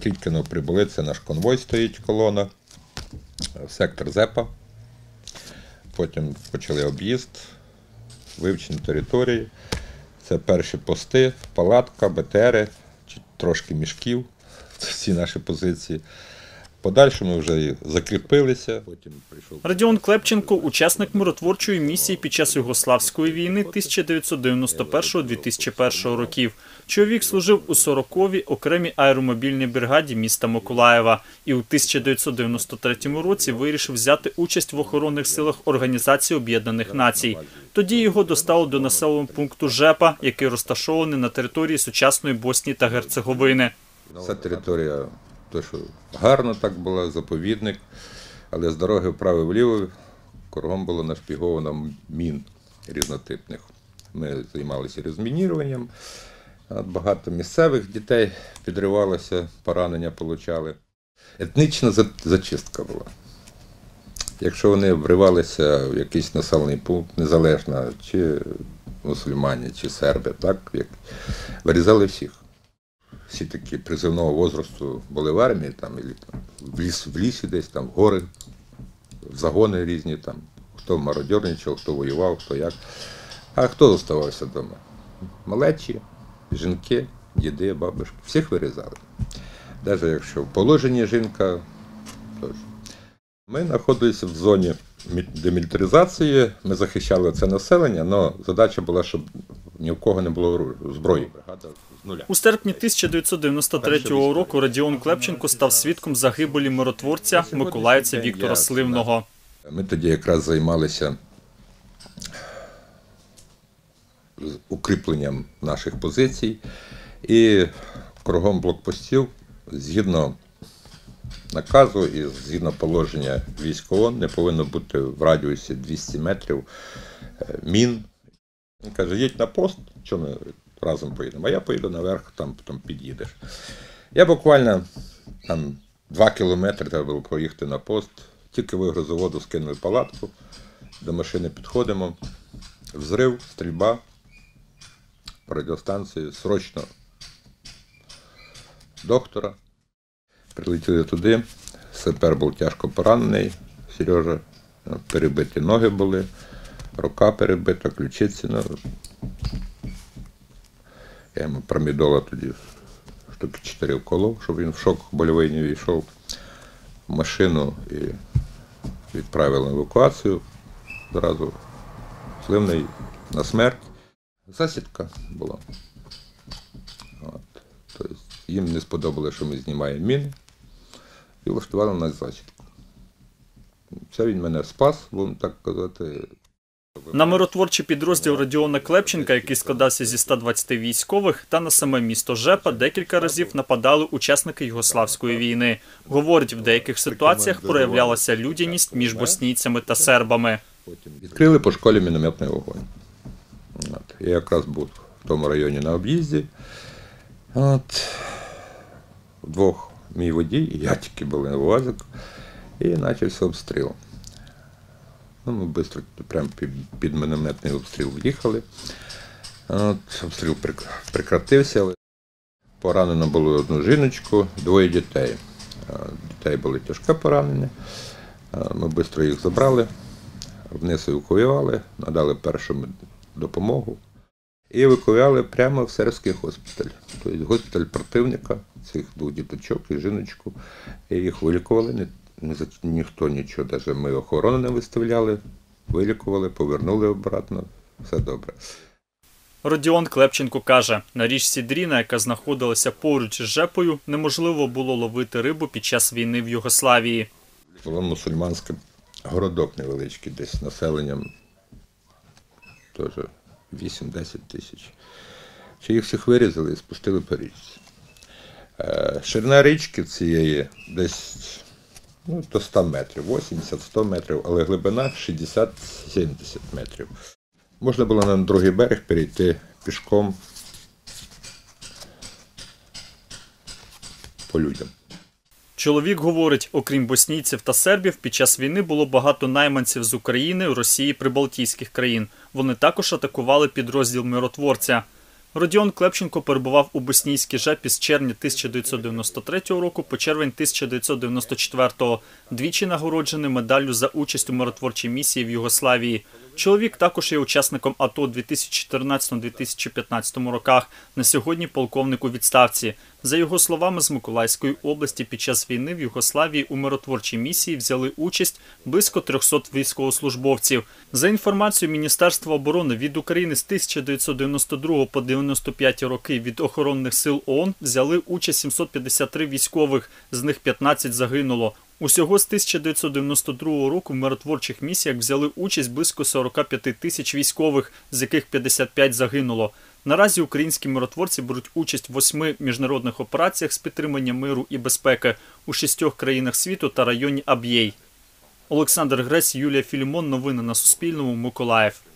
Тільки но прибули, це наш конвой стоїть колона, сектор ЗЕПа. Потім почали об'їзд, вивчені території. Це перші пости, палатка, БТРи, трошки мішків. Це всі наші позиції. Подальше ми вже і закріпилися. Потім прийшов Радіон Клепченко учасник миротворчої місії під час Югославської війни 1991-2001 років. Чоловік служив у 40-й окремій аеромобільній бригаді міста Миколаєва і у 1993 році вирішив взяти участь в охоронних силах Організації Об'єднаних Націй. Тоді його достало до населеного пункту Жепа, який розташований на території сучасної Боснії та Герцеговини. Ця територія то, що гарно так була, заповідник, але з дороги вправо-вліво кругом було нашпіговано мін різнотипних. Ми займалися розмініруванням. Багато місцевих дітей підривалося, поранення получали. Етнічна зачистка була. Якщо вони вривалися в якийсь населений пункт, незалежно, чи мусульмані, чи серби, так, як вирізали всіх всі такі призивного возрасту були в армії, там, і, там в, ліс, в лісі десь, там, в гори, в загони різні, там, хто мародьорничав, хто воював, хто як. А хто залишався вдома? Малечі, жінки, діди, бабушки, всіх вирізали. Навіть якщо в положенні жінка, теж. Ми знаходилися в зоні демілітаризації, ми захищали це населення, але задача була, щоб ні в кого не було зброї. У серпні 1993 року Радіон Клепченко став свідком загибелі миротворця миколаївця Віктора Сливного. Ми тоді якраз займалися укріпленням наших позицій і кругом блокпостів, згідно наказу і згідно положення військ ООН, не повинно бути в радіусі 200 метрів е, мін. Він каже, їдь на пост, що ми разом поїдемо, а я поїду наверх, там потім під'їдеш. Я буквально там два кілометри треба було проїхати на пост. Тільки вигрузу воду, скинули палатку, до машини підходимо. Взрив, стрільба по радіостанції, срочно доктора. Прилетіли туди. Сапер був тяжко поранений, Сережа, ну, перебиті ноги були, рука перебита, ключиці. Ну, я йому промідола тоді штуки 4 вколов, щоб він в шок больовий не війшов в машину і відправили на евакуацію. Зразу сливний на смерть. Засідка була. От. Тобто їм не сподобалося, що ми знімаємо міни, і влаштували нас засідку. Це він мене спас, будемо так казати. На миротворчий підрозділ Радіона Клепченка, який складався зі 120 військових, та на саме місто Жепа декілька разів нападали учасники Югославської війни. Говорить, в деяких ситуаціях проявлялася людяність між боснійцями та сербами. Відкрили по школі мінометний вогонь. Я якраз був в тому районі на об'їзді. От. Вдвох мій водій, і я тільки були на УАЗик, і почався обстріл. Ну, ми швидко прямо під, мінометний обстріл в'їхали. Обстріл прекратився. Поранено було одну жіночку, двоє дітей. Е, Дітей були тяжке поранення. Е, Ми швидко їх забрали, вниз евакуювали, надали першу допомогу і евакуювали прямо в сербський госпіталь. Тобто госпіталь противника, цих двох діточок і жіночку. І їх вилікували, ні за- ніхто нічого, навіть ми охорону не виставляли, вилікували, повернули обратно, все добре. Родіон Клепченко каже, на річці Дріна, яка знаходилася поруч з Жепою, неможливо було ловити рибу під час війни в Югославії. Було мусульманський городок невеличкий, десь з населенням теж 8-10 тисяч. Чи їх всіх вирізали і спустили по річці. Е, Ширина річки цієї десь ну, до 100 метрів, 80-100 метрів, але глибина 60-70 метрів. Можна було на другий берег перейти пішком по людям. Чоловік говорить, окрім боснійців та сербів, під час війни було багато найманців з України, Росії, прибалтійських країн. Вони також атакували підрозділ миротворця. Родіон Клепченко перебував у боснійській жепі з червня 1993 року по червень 1994, двічі нагороджений медаллю за участь у миротворчій місії в Югославії. Чоловік також є учасником АТО у 2014-2015 роках. На сьогодні полковник у відставці. За його словами, з Миколаївської області під час війни в Югославії у миротворчій місії взяли участь близько 300 військовослужбовців. За інформацією Міністерства оборони від України з 1992 по 95 роки від охоронних сил ООН взяли участь 753 військових, з них 15 загинуло. Усього з 1992 року в миротворчих місіях взяли участь близько 45 тисяч військових, з яких 55 загинуло. Наразі українські миротворці беруть участь в восьми міжнародних операціях з підтримання миру і безпеки у шістьох країнах світу та районі Аб'єй. Олександр Гресь, Юлія Філімон. Новини на Суспільному. Миколаїв.